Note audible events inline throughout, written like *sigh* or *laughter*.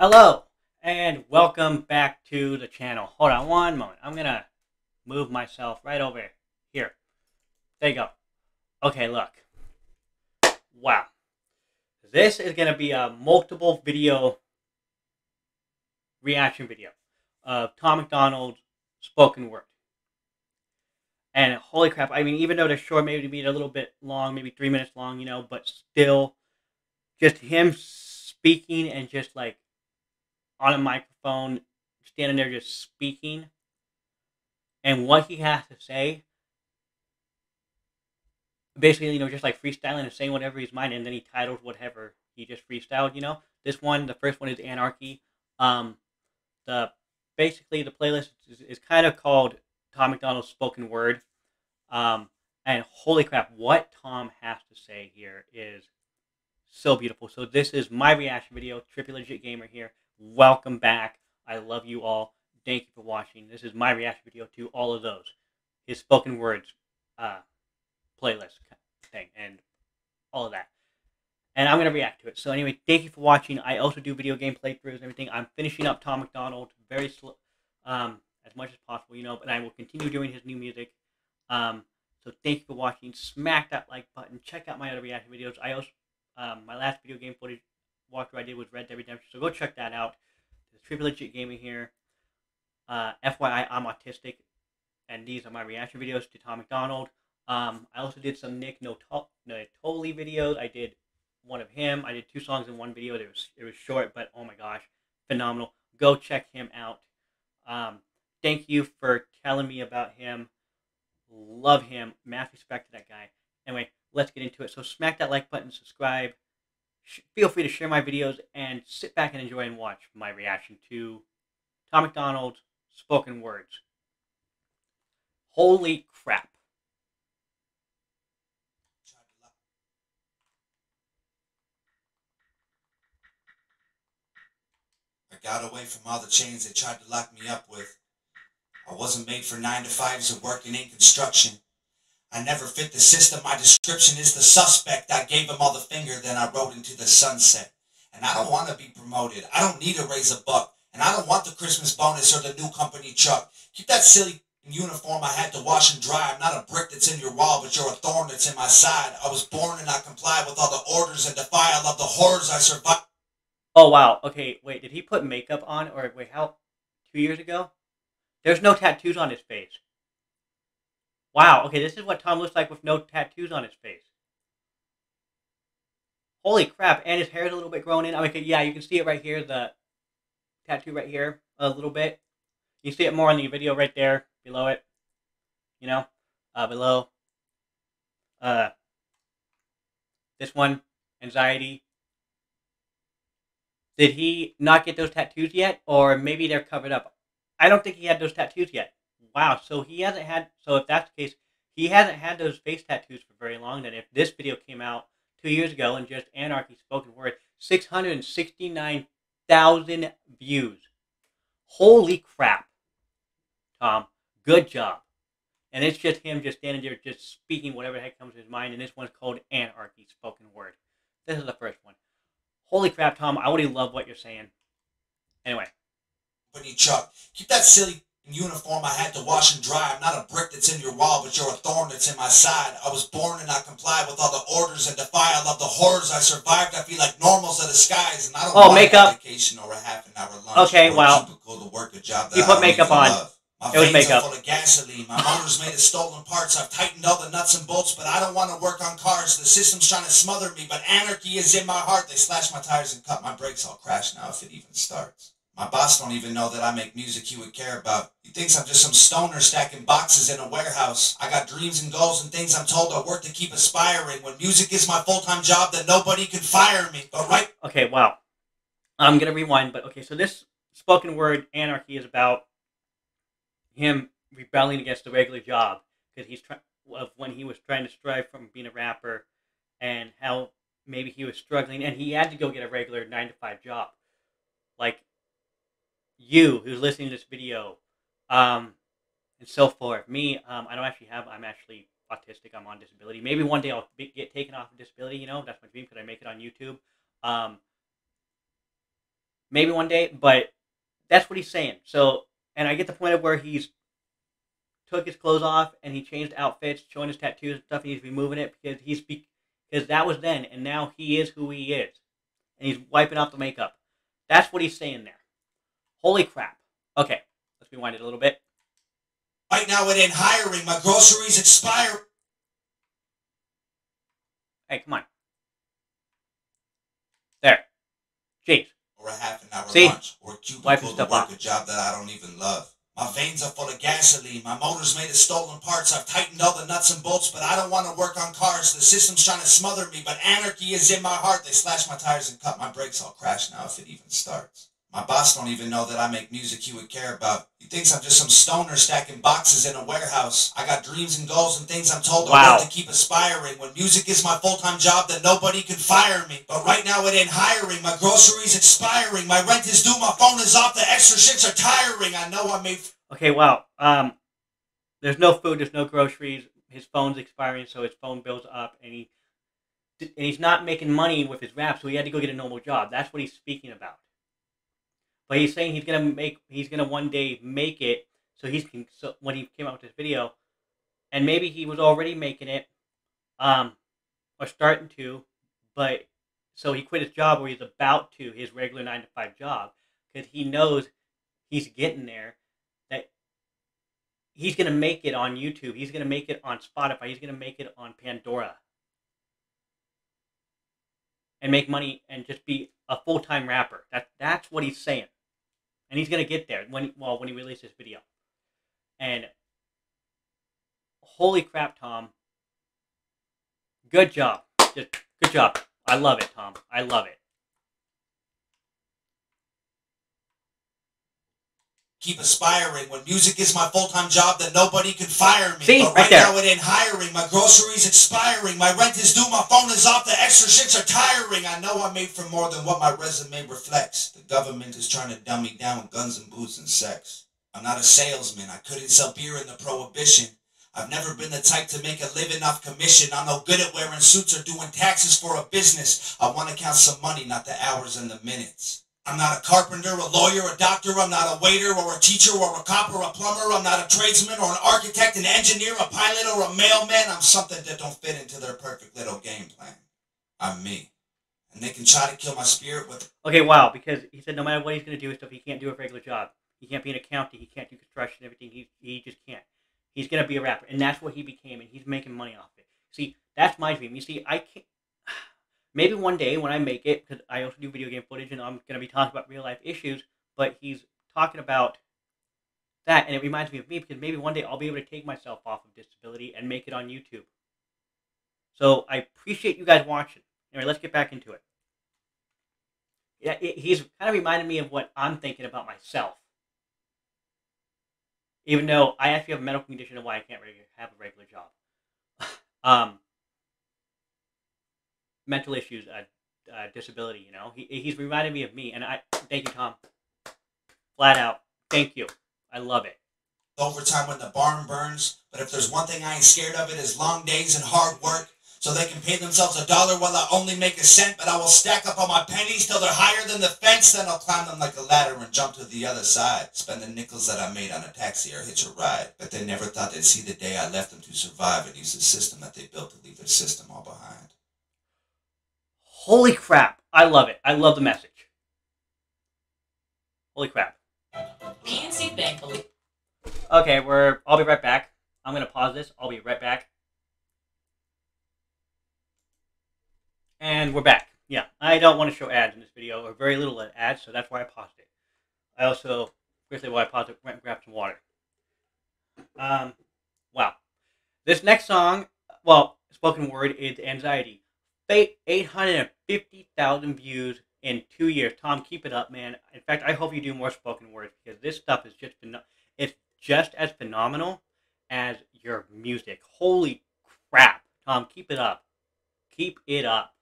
Hello, and welcome back to the channel. Hold on one moment. I'm gonna move myself right over here. There you go. Okay, look. Wow. This is gonna be a multiple video reaction video of Tom MacDonald's spoken word. And holy crap, I mean, even though they're short, maybe be a little bit long, maybe three minutes long, you know, but still, just him speaking and just like on a microphone, standing there just speaking, and what he has to say. Basically, you know, just like freestyling and saying whatever he's mind, and then he titles whatever he just freestyled. You know, this one, the first one is Anarchy. Um, the basically the playlist is, is kind of called Tom MacDonald's spoken word. Um, and holy crap, what Tom has to say here is so beautiful. So this is my reaction video. Trippylegit Gamer here. Welcome back. I love you all. Thank you for watching. This is my reaction video to all of those. His spoken words uh, playlist thing and all of that. And I'm going to react to it. So anyway, thank you for watching. I also do video game playthroughs and everything. I'm finishing up Tom MacDonald very slow, um, as much as possible, you know, but I will continue doing his new music. Um, so thank you for watching. Smack that like button. Check out my other reaction videos. I also, um, my last video game footage walkthrough I did with Red Dead Redemption. So go check that out. The Trippylegit Gaming here. Uh, FYI, I'm autistic, and these are my reaction videos to Tom MacDonald. Um, I also did some Nick Nittoli videos. I did one of him. I did two songs in one video. It was it was short, but oh my gosh, phenomenal. Go check him out. Um, thank you for telling me about him. Love him. Math respect to that guy. Anyway, let's get into it. So smack that like button, subscribe feel free to share my videos and sit back and enjoy and watch my reaction to Tom MacDonald's spoken words. Holy crap. I got away from all the chains they tried to lock me up with. I wasn't made for nine to fives and working in construction. I never fit the system. My description is the suspect. I gave him all the finger, then I rode into the sunset. And I don't want to be promoted. I don't need to raise a buck. And I don't want the Christmas bonus or the new company truck. Keep that silly uniform I had to wash and dry. I'm not a brick that's in your wall, but you're a thorn that's in my side. I was born and I comply with all the orders and defy all of the horrors I survived. Oh, wow. Okay, wait, did he put makeup on? Or wait, how? Two years ago? There's no tattoos on his face. Wow, okay, this is what Tom looks like with no tattoos on his face. Holy crap, and his hair is a little bit grown in. I mean, yeah, you can see it right here, the tattoo right here, a little bit. You see it more in the video right there, below it. You know, uh, below. Uh, this one, anxiety. Did he not get those tattoos yet? Or maybe they're covered up. I don't think he had those tattoos yet. Wow, so he hasn't had. So if that's the case, he hasn't had those face tattoos for very long. Then if this video came out two years ago and just Anarchy spoken word, six hundred sixty-nine thousand views. Holy crap, Tom! Good job. And it's just him just standing there, just speaking whatever the heck comes to his mind. And this one's called Anarchy spoken word. This is the first one. Holy crap, Tom! I already love what you're saying. Anyway. But you keep that silly uniform I had to wash and dry. I'm not a brick that's in your wall, but you're a thorn that's in my side. I was born and I comply with all the orders and defy all of the horrors I survived. I feel like normals are the skies, and I don't oh, want makeup. vacation or a half an hour lunch. Okay, well, to work a job that you put makeup on. Love. My it was makeup. full of gasoline. My motor's made of stolen parts. I've tightened all the nuts and bolts, but I don't want to work on cars. The system's trying to smother me, but anarchy is in my heart. They slash my tires and cut my brakes. I'll crash now if it even starts. My boss don't even know that I make music he would care about. He thinks I'm just some stoner stacking boxes in a warehouse. I got dreams and goals and things I'm told I work to keep aspiring. When music is my full-time job, then nobody can fire me. But right... Okay, wow. I'm going to rewind, but okay, so this spoken word anarchy is about him rebelling against the regular job because he's trying of when he was trying to strive from being a rapper and how maybe he was struggling and he had to go get a regular 9 to 5 job. Like you who's listening to this video, um, and so forth. Me, um, I don't actually have. I'm actually autistic. I'm on disability. Maybe one day I'll be, get taken off of disability. You know, that's my dream. Could I make it on YouTube? Um, maybe one day, but that's what he's saying. So, and I get the point of where he's took his clothes off and he changed outfits, showing his tattoos and stuff. And he's removing it because he's because that was then, and now he is who he is, and he's wiping off the makeup. That's what he's saying there. Holy crap! Okay, let's rewind it a little bit. Right now, it ain't hiring. My groceries expire. Hey, come on. There. Jeez. Or a half an hour See? lunch. Or cubicle to stuff work off. a job that I don't even love. My veins are full of gasoline. My motor's made of stolen parts. I've tightened all the nuts and bolts, but I don't want to work on cars. The system's trying to smother me, but anarchy is in my heart. They slash my tires and cut my brakes. I'll crash now if it even starts. My boss don't even know that I make music he would care about. He thinks I'm just some stoner stacking boxes in a warehouse. I got dreams and goals and things I'm told to Wow. work to keep aspiring. When music is my full-time job, then nobody can fire me. But right now it ain't hiring. My groceries expiring. My rent is due. My phone is off. The extra shits are tiring. I know I made Okay, wow. Um, there's no food, there's no groceries. His phone's expiring, so his phone bills up, and he and he's not making money with his rap, so he had to go get a normal job. That's what he's speaking about. But he's saying he's gonna make, he's gonna one day make it. So he's so when he came out with this video, and maybe he was already making it, um, or starting to, but so he quit his job, or he's about to his regular nine to five job, because he knows he's getting there that he's to make it on YouTube. He's to make it on Spotify. He's to make it on Pandora. And make money and just be a full-time rapper. That that's what he's saying. And he's going to get there when well when he releases this video. And holy crap, Tom. Good job. Just good job. I love it, Tom. I love it. Keep aspiring. When music is my full-time job, then nobody can fire me. See, but right right now it ain't hiring. My groceries expiring. My rent is due. My phone is off. The extra shits are tiring. I know I'm made for more than what my resume reflects. The government is trying to dumb me down with guns and booze and sex. I'm not a salesman. I couldn't sell beer in the prohibition. I've never been the type to make a living off commission. I'm no good at wearing suits or doing taxes for a business. I want to count some money, not the hours and the minutes. I'm not a carpenter, a lawyer, a doctor. I'm not a waiter or a teacher or a cop or a plumber. I'm not a tradesman or an architect, an engineer, a pilot or a mailman. I'm something that don't fit into their perfect little game plan. I'm me. And they can try to kill my spirit with Okay, wow, because he said no matter what he's going to do and stuff, he can't do a regular job. He can't be an accountant. He can't do construction, everything. He, he just can't. He's going to be a rapper. And that's what he became, and he's making money off it. See, that's my dream. You see, I can't. Maybe one day when I make it, because I also do video game footage and I'm going to be talking about real life issues, but he's talking about that, and it reminds me of me because maybe one day I'll be able to take myself off of disability and make it on YouTube. So I appreciate you guys watching. Anyway, let's get back into it. Yeah, it, he's kind of reminded me of what I'm thinking about myself. Even though I actually have a medical condition and why I can't really have a regular job. *laughs* um, mental issues, uh, uh, disability, you know. He, he's reminded me of me, and I thank you, Tom. Flat out, thank you. I love it. overtime when the barn burns. But if there's one thing I ain't scared of, it is long days and hard work. So they can pay themselves a dollar while I only make a cent, but I will stack up all my pennies till they're higher than the fence. Then I'll climb them like a ladder and jump to the other side. Spend the nickels that I made on a taxi or hitch a ride. But they never thought they'd see the day I left them to survive and use the system that they built to leave their system all behind. Holy crap! I love it. I love the message. Holy crap. PNC Bank believes Okay, we're. I'll be right back. I'm gonna pause this. I'll be right back. And we're back. Yeah, I don't want to show ads in this video, or very little ads, so that's why I paused it. I also, briefly while I paused it, went and grabbed some water. Um, wow. This next song, well, spoken word is Anxiety. Fa- 850,000 views in two years. Tom, keep it up, man. In fact, I hope you do more spoken words because this stuff is just it's just as phenomenal as your music. Holy crap, Tom, keep it up. Keep it up.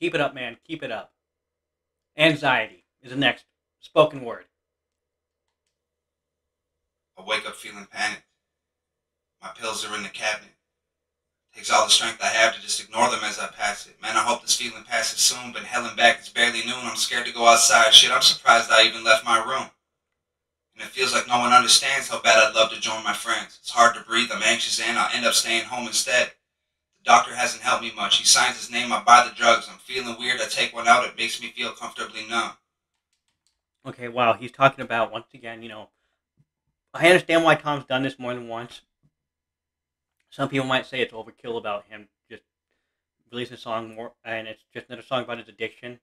Keep it up, man. Keep it up. Anxiety is the next spoken word. I wake up feeling panicked. My pills are in the cabinet. Takes all the strength I have to just ignore them as I pass it. Man, I hope this feeling passes soon, but hell and back, it's barely noon. I'm scared to go outside. Shit, I'm surprised I even left my room. And it feels like no one understands how bad I'd love to join my friends. It's hard to breathe, I'm anxious, and I'll end up staying home instead. The doctor hasn't helped me much. He signs his name, I buy the drugs. I'm feeling weird, I take one out, it makes me feel comfortably numb. Okay, wow, he's talking about once again, you know, I understand why Tom's done this more than once. Some people might say it's overkill about him just releasing a song more, and it's just another song about his addiction,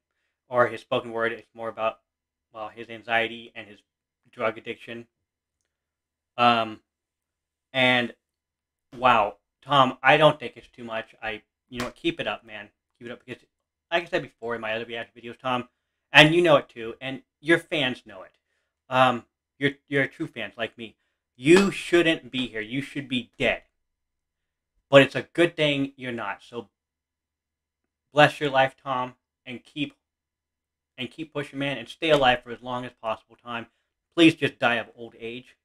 or his spoken word. It's more about well his anxiety and his drug addiction. Um, and wow, Tom, I don't think it's too much. I, you know what, keep it up, man. Keep it up because, like I said before in my other reaction videos, Tom, and you know it too, and your fans know it. Um, you're you're true fans like me. You shouldn't be here. You should be dead. But it's a good thing you're not. So bless your life, Tom, and keep and keep pushing, man, and stay alive for as long as possible, Time, Please just die of old age.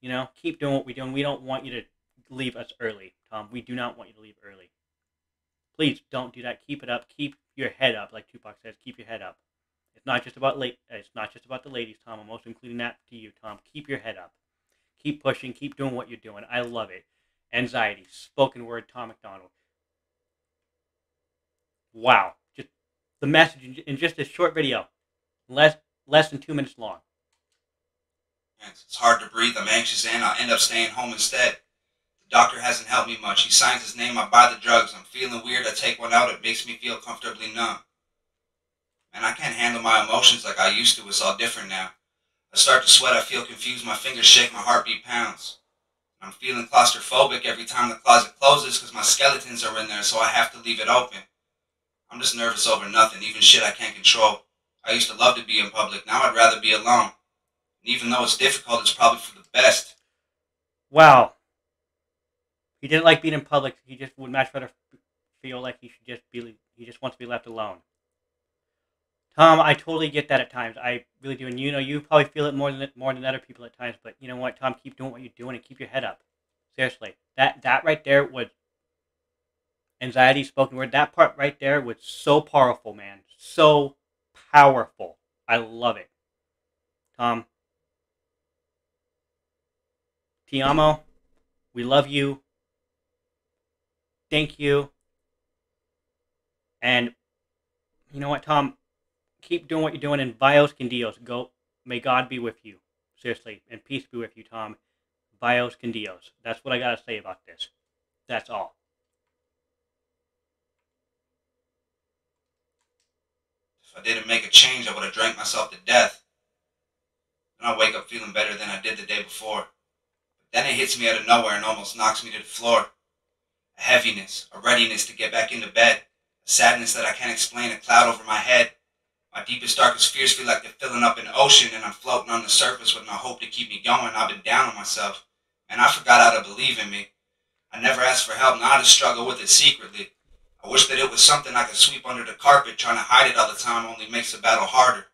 You know, keep doing what we're doing. We don't want you to leave us early, Tom. We do not want you to leave early. Please don't do that. Keep it up. Keep your head up, like Tupac says. Keep your head up. It's not just about late. It's not just about the ladies, Tom. I'm also including that to you, Tom. Keep your head up. Keep pushing. Keep doing what you're doing. I love it. Anxiety. Spoken word. Tom MacDonald. Wow. Just the message in just a short video, less less than two minutes long. It's hard to breathe. I'm anxious, and I'll end up staying home instead. The doctor hasn't helped me much. He signs his name. I buy the drugs. I'm feeling weird. I take one out. It makes me feel comfortably numb. And I can't handle my emotions like I used to. It's all different now. I start to sweat. I feel confused. My fingers shake. My heartbeat pounds. I'm feeling claustrophobic every time the closet closes because my skeletons are in there, so I have to leave it open. I'm just nervous over nothing, even shit I can't control. I used to love to be in public. Now I'd rather be alone. And even though it's difficult, it's probably for the best. Wow. He didn't like being in public. He just would much rather feel like he should just be. He just wants to be left alone. Tom, I totally get that at times. I really do, and you know, you probably feel it more than more than other people at times. But you know what, Tom, keep doing what you're doing and keep your head up. Seriously, that that right there was anxiety spoken word. That part right there was so powerful, man. So powerful. I love it. Tom, Tiamo, we love you. Thank you. And you know what, Tom? Keep doing what you're doing. And Vios con Dios. Go. May God be with you. Seriously. And peace be with you, Tom. Vios con Dios. That's what I got to say about this. That's all. If I didn't make a change, I would have drank myself to death. Then I wake up feeling better than I did the day before. But then it hits me out of nowhere and almost knocks me to the floor. A heaviness, a readiness to get back into bed, a sadness that I can't explain, a cloud over my head. My deepest, darkest fears feel like they're filling up an ocean and I'm floating on the surface with no hope to keep me going. I've been down on myself. And I forgot how to believe in me. I never asked for help, now I just struggle with it secretly. I wish that it was something I could sweep under the carpet, trying to hide it all the time only makes the battle harder.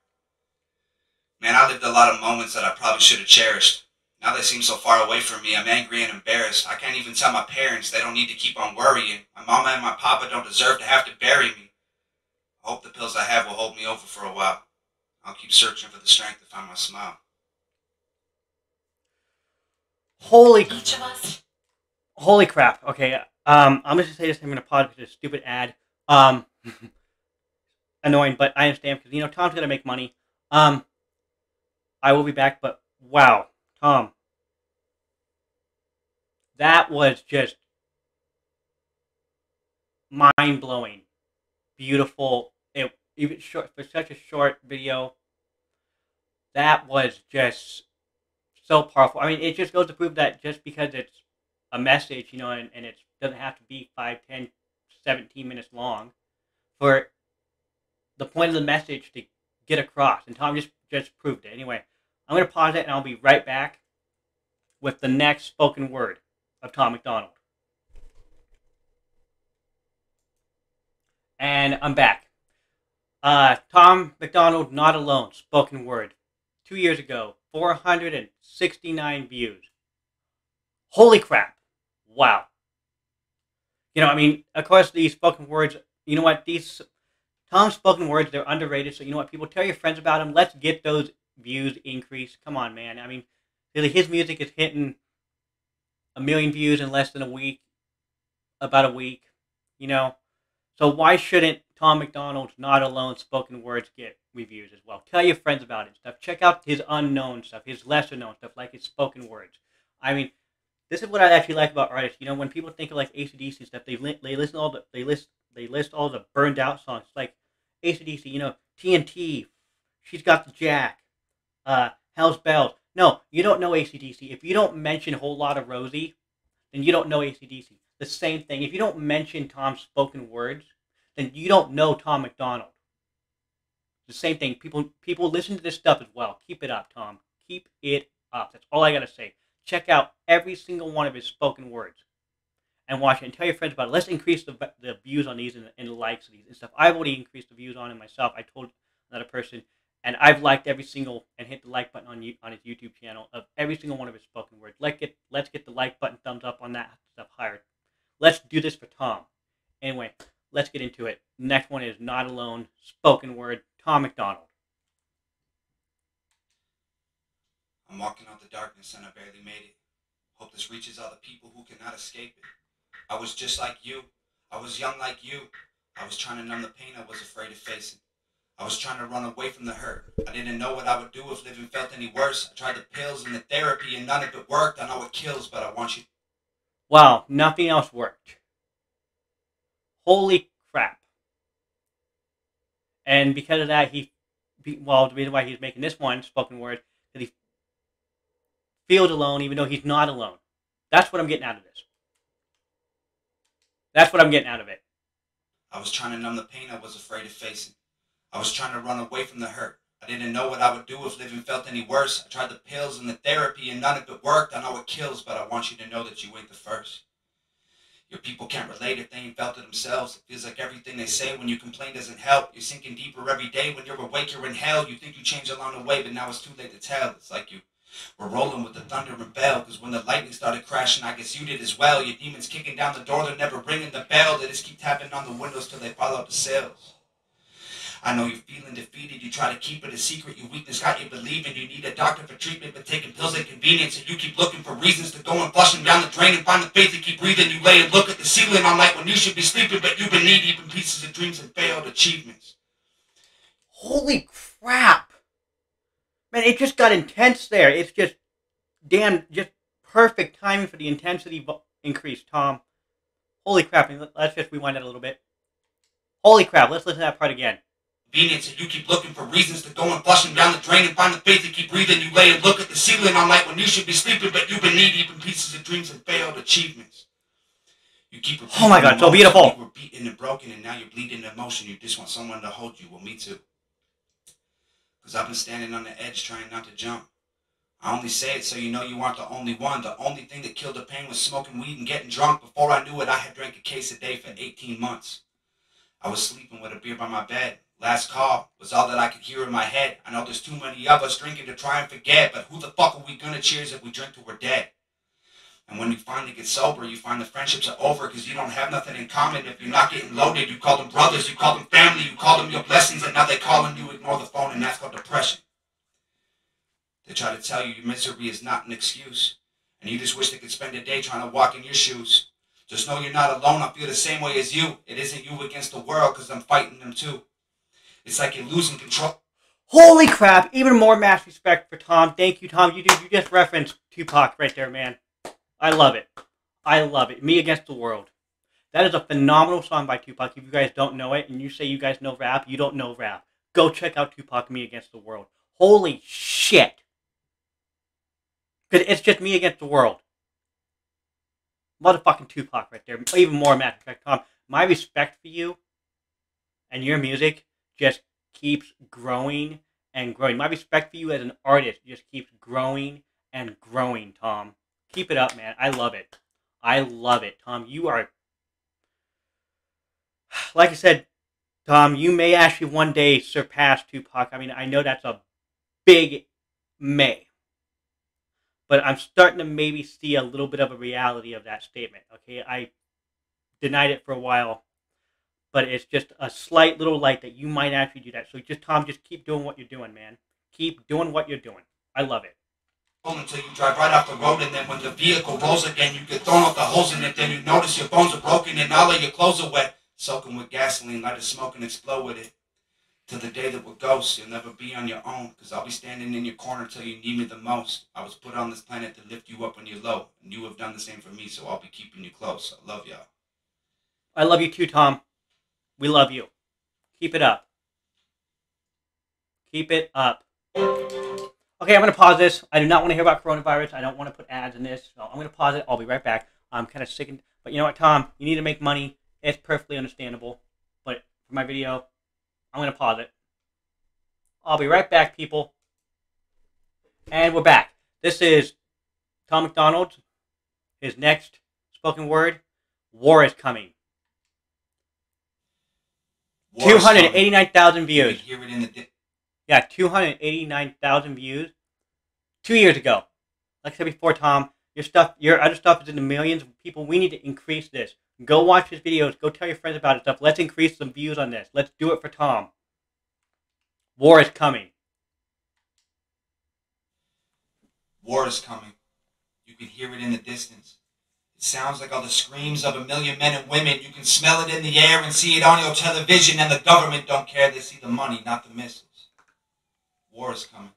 Man, I lived a lot of moments that I probably should have cherished. Now they seem so far away from me, I'm angry and embarrassed. I can't even tell my parents they don't need to keep on worrying. My mama and my papa don't deserve to have to bury me. I hope the pills I have will hold me over for a while. I'll keep searching for the strength to find my smile. Holy, Each of us holy crap. Okay, um, I'm just gonna say this. I'm gonna pause because it's a stupid ad. Um, *laughs* annoying, but I understand because you know Tom's gonna make money. Um, I will be back, but wow, Tom, that was just mind blowing, beautiful. It even short for such a short video. That was just so powerful. I mean, it just goes to prove that just because it's a message, you know, and, and it doesn't have to be 5, 10, 17 minutes long for the point of the message to get across. And Tom just, just proved it. Anyway, I'm going to pause it and I'll be right back with the next spoken word of Tom MacDonald. And I'm back. Uh, Tom MacDonald, Not Alone, spoken word. Two years ago, 469 views. Holy crap. Wow. You know, I mean, of course, these spoken words. You know what? These Tom's spoken words they're underrated. So you know what? People tell your friends about them. Let's get those views increased. Come on, man. I mean, really, his music is hitting a million views in less than a week, about a week. You know, so why shouldn't Tom MacDonald's Not Alone spoken words get reviews as well? Tell your friends about it stuff. Check out his unknown stuff, his lesser known stuff, like his spoken words. I mean, this is what I actually like about artists. You know, when people think of like ACDC stuff, they li- they listen all the they list they list all the burned out songs like ACDC. You know, TNT. She's got the Jack. Uh, Hell's Bells. No, you don't know ACDC. If you don't mention a Whole Lotta Rosie, then you don't know ACDC. The same thing. If you don't mention Tom's spoken words, then you don't know Tom MacDonald. The same thing. People people listen to this stuff as well. Keep it up, Tom. Keep it up. That's all I gotta say. Check out every single one of his spoken words and watch it and tell your friends about it. Let's increase the, the views on these and, and the likes of these and stuff. I've already increased the views on it myself. I told another person, and I've liked every single and hit the like button on you, on his YouTube channel of every single one of his spoken words. Let get let's get the like button, thumbs up on that stuff higher. Let's do this for Tom. Anyway, let's get into it. Next one is Not Alone, spoken word, Tom MacDonald. I'm walking out the darkness and I barely made it. Hope this reaches the people who cannot escape it. I was just like you. I was young like you. I was trying to numb the pain I was afraid of facing. I was trying to run away from the hurt. I didn't know what I would do if living felt any worse. I tried the pills and the therapy and none of it worked. I know it kills, but I want you. Wow, nothing else worked. Holy crap. And because of that, he, well, the reason why he's making this one, spoken word, that he feels alone even though he's not alone. That's what I'm getting out of this. That's what I'm getting out of it. I was trying to numb the pain I was afraid of facing. I was trying to run away from the hurt. I didn't know what I would do if living felt any worse. I tried the pills and the therapy and none of it worked. I know it kills, but I want you to know that you ain't the first. Your people can't relate if they ain't felt it themselves. It feels like everything they say when you complain doesn't help. You're sinking deeper every day. When you're awake, you're in hell. You think you changed along the way, but now it's too late to tell. It's like you were rolling with the thunder and bell. Cause when the lightning started crashing, I guess you did as well. Your demons kicking down the door, they're never ringing the bell. They just keep tapping on the windows till they fall out the cells. I know you're feeling defeated. You try to keep it a secret. Your weakness got you believing you need a doctor for treatment, but taking pills ain't convenient. So you keep looking for reasons to go and flush them down the drain and find the faith to keep breathing. You lay and look at the ceiling on night when you should be sleeping, but you've been knee deep in pieces of dreams and failed achievements. Holy crap. Man, it just got intense there. It's just damn, just perfect timing for the intensity increase, Tom. Holy crap. Let's just rewind it a little bit. Holy crap. Let's listen to that part again convenience and you keep looking for reasons to go and flush them down the drain and find the faith to keep breathing. You lay and look at the ceiling on light when you should be sleeping, but you've been knee deep in pieces of dreams and failed achievements. You keep Oh my god, so beautiful. You were beaten and broken and now you're bleeding emotion. You just want someone to hold you. Well, me too. Because I've been standing on the edge trying not to jump. I only say it so you know you aren't the only one. The only thing that killed the pain was smoking weed and getting drunk. Before I knew it, I had drank a case a day for 18 months. I was sleeping with a beer by my bed. Last call was all that I could hear in my head. I know there's too many of us drinking to try and forget, but who the fuck are we gonna cheers if we drink till we're dead? And when you finally get sober, you find the friendships are over because you don't have nothing in common. If you're not getting loaded, you call them brothers, you call them family, you call them your blessings, and now they call calling you ignore the phone, and that's called depression. They try to tell you your misery is not an excuse, and you just wish they could spend a day trying to walk in your shoes. Just know you're not alone. I feel the same way as you. It isn't you against the world because I'm fighting them too. It's like you're losing control. Holy crap! Even more mass respect for Tom. Thank you, Tom. You you just referenced Tupac right there, man. I love it. I love it. Me Against the World. That is a phenomenal song by Tupac. If you guys don't know it, and you say you guys know rap, you don't know rap. Go check out Tupac Me Against the World. Holy shit! Because it's just me against the world. Motherfucking Tupac right there. Even more respect, Tom. My respect for you and your music just keeps growing and growing. My respect for you as an artist just keeps growing and growing, Tom. Keep it up, man. I love it. I love it, Tom. You are, *sighs* like I said, Tom, you may actually one day surpass Tupac. I mean, I know that's a big may. But I'm starting to maybe see a little bit of a reality of that statement. Okay, I denied it for a while, but it's just a slight little light that you might actually do that. So just Tom, just keep doing what you're doing, man. Keep doing what you're doing. I love it. until you drive right off the road and then when the vehicle rolls again you get thrown off the holes in it then you notice your bones are broken and all of your clothes are wet soaking with gasoline light a smoke and explode with it to the day that we're ghosts you'll never be on your own because i'll be standing in your corner till you need me the most i was put on this planet to lift you up when you're low and you have done the same for me so i'll be keeping you close i love y'all I love you too, Tom. We love you. Keep it up. Keep it up. Okay, I'm going to pause this. I do not want to hear about coronavirus. I don't want to put ads in this. So I'm going to pause it. I'll be right back. I'm kind of sick. And, but you know what, Tom? You need to make money. It's perfectly understandable. But for my video, I'm going to pause it. I'll be right back, people. And we're back. This is Tom MacDonald. His next spoken word War is coming. War is coming. 289,000 views. hear it in the di- Yeah, 289,000 views. Two years ago. Like I said before, Tom, your stuff, your other stuff is in the millions of people. We need to increase this. Go watch his videos. Go tell your friends about his stuff. Let's increase some views on this. Let's do it for Tom. War is coming. War is coming. You can hear it in the distance. It sounds like all the screams of a million men and women. You can smell it in the air and see it on your television, and the government don't care. They see the money, not the missiles. War is coming.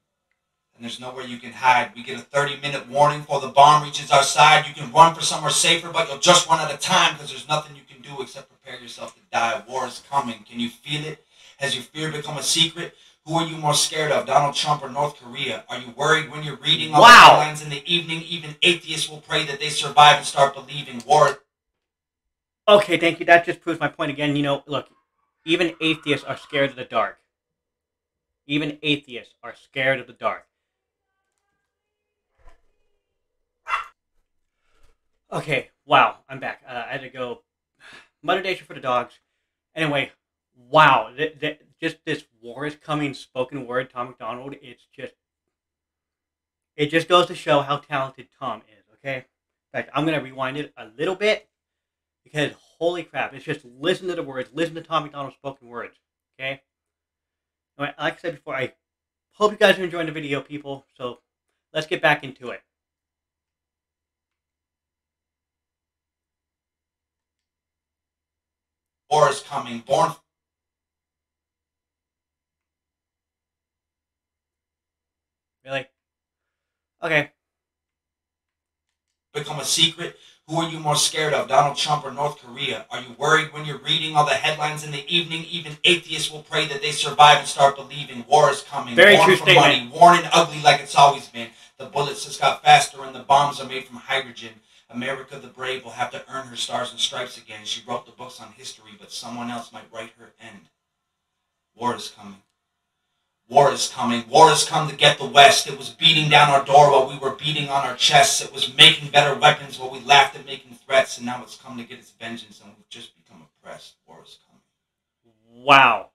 And there's nowhere you can hide. We get a 30 minute warning before the bomb reaches our side. You can run for somewhere safer, but you'll just run out of time because there's nothing you can do except prepare yourself to die. War is coming. Can you feel it? Has your fear become a secret? Who are you more scared of, Donald Trump or North Korea? Are you worried when you're reading all Wow. the headlines in the evening? Even atheists will pray that they survive and start believing war. Okay, thank you. That just proves my point again. You know, look, even atheists are scared of the dark. Even atheists are scared of the dark. Okay, wow, I'm back. Uh, I had to go *sighs* meditation for the dogs. Anyway, wow, th- th- just this war is coming spoken word, Tom MacDonald. It's just, it just goes to show how talented Tom is. Okay, in fact, I'm gonna rewind it a little bit because holy crap, it's just listen to the words, listen to Tom MacDonald's spoken words. Okay, like I said before, I hope you guys are enjoying the video, people. So let's get back into it. War is coming. Born Really? Okay. become a secret? Who are you more scared of, Donald Trump or North Korea? Are you worried when you're reading all the headlines in the evening? Even atheists will pray that they survive and start believing war is coming. Very Born true for statement. money, worn and ugly like it's always been. The bullets just got faster and the bombs are made from hydrogen. America the brave will have to earn her stars and stripes again. She wrote the books on history, but someone else might write her end. War is coming. War is coming. War has come to get the West. It was beating down our door while we were beating on our chests. It was making better weapons while we laughed at making threats, and now it's come to get its vengeance, and we've just become oppressed. War is coming. Wow.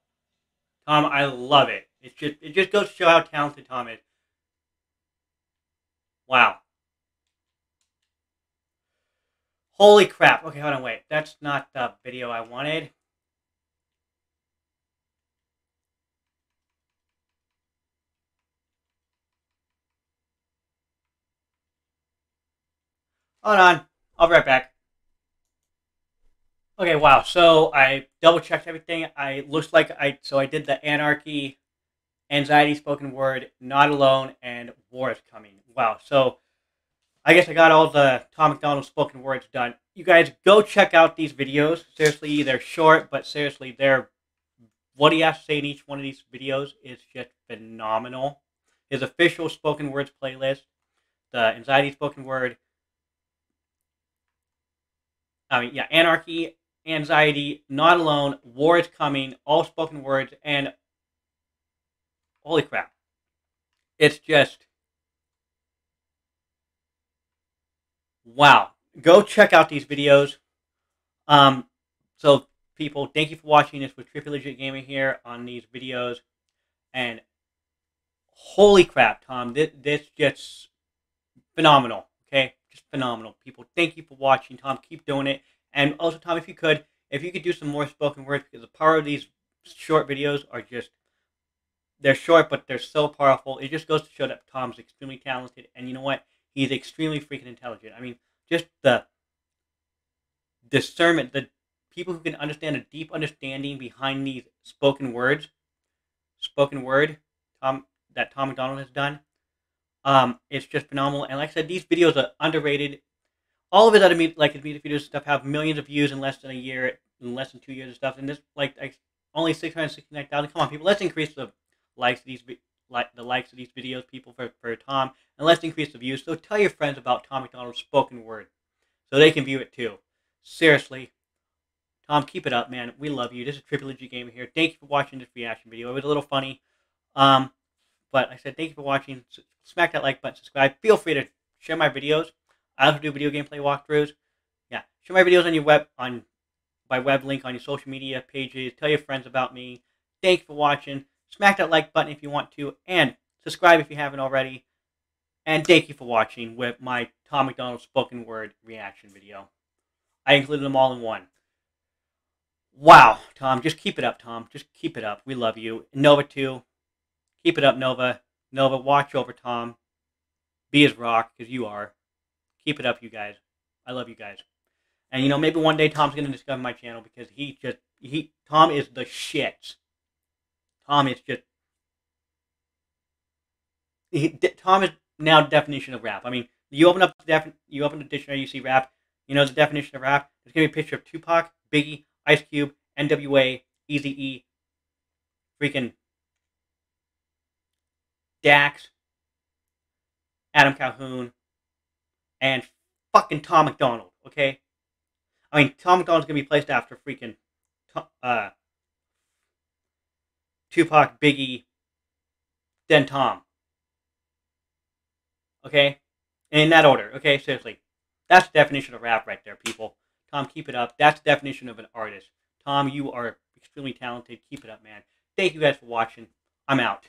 Tom, I love it. It just it just goes to show how talented Tom is. Wow. Holy crap. Okay, hold on, wait. That's not the video I wanted. Hold on. I'll be right back. Okay, wow. So I double checked everything. I looks like I so I did the anarchy, anxiety spoken word, not alone, and war is coming. Wow. So I guess I got all the Tom MacDonald spoken words done. You guys go check out these videos. Seriously, they're short, but seriously, they're what he has to say in each one of these videos is just phenomenal. His official spoken words playlist, the anxiety spoken word, I mean, yeah, anarchy, anxiety, not alone, war is coming, all spoken words, and holy crap. It's just wow. Go check out these videos. Um, so people, thank you for watching this with Trippylegit Gaming here on these videos. And holy crap, Tom, this, this just phenomenal. Okay, just phenomenal. People, thank you for watching. Tom, keep doing it. And also, Tom, if you could, if you could do some more spoken words, because the power of these short videos are just they're short, but they're so powerful. It just goes to show that Tom's extremely talented, and you know what? He's extremely freaking intelligent. I mean, just the discernment, the people who can understand a deep understanding behind these spoken words, spoken word, Tom that Tom MacDonald has done. Um, it's just phenomenal. And like I said, these videos are underrated. All of his other meet, like his music videos and stuff have millions of views in less than a year, in less than two years and stuff. And this like, like only six hundred sixty nine thousand. Come on, people, let's increase the likes of these like the likes of these videos, people for for Tom, and let's increase the views. So tell your friends about Tom MacDonald's spoken word, so they can view it too. Seriously, Tom, keep it up, man. We love you. This is Triple G Gamer here. Thank you for watching this reaction video. It was a little funny. Um, but I said thank you for watching. Smack that like button, subscribe. Feel free to share my videos. I also do video gameplay walkthroughs. Yeah, share my videos on your web on my web link on your social media pages. Tell your friends about me. Thank you for watching. Smack that like button if you want to, and subscribe if you haven't already. And thank you for watching with my Tom MacDonald spoken word reaction video. I included them all in one. Wow, Tom, just keep it up, Tom. Just keep it up. We love you. Nova too. Keep it up, Nova. Nova, watch over Tom. Be his rock, because you are. Keep it up, you guys. I love you guys. And you know, maybe one day Tom's gonna discover my channel because he just he Tom is the shit. Tom is just he, Tom is now definition of rap. I mean, you open up the def, you open the dictionary, you see rap. You know the definition of rap. There's gonna be a picture of Tupac, Biggie, Ice Cube, N.W.A., Eazy E, freaking Dax, Adam Calhoun, and fucking Tom MacDonald, okay? I mean, Tom MacDonald's gonna be placed after freaking uh, Tupac, Biggie, then Tom. Okay? And in that order, okay? Seriously. That's the definition of rap right there, people. Tom, keep it up. That's the definition of an artist. Tom, you are extremely talented. Keep it up, man. Thank you guys for watching. I'm out.